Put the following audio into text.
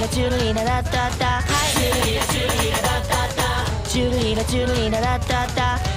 ラチュルイララッタッタチュルイラチュルイラッタッタチュルイラチュルイララッタッタ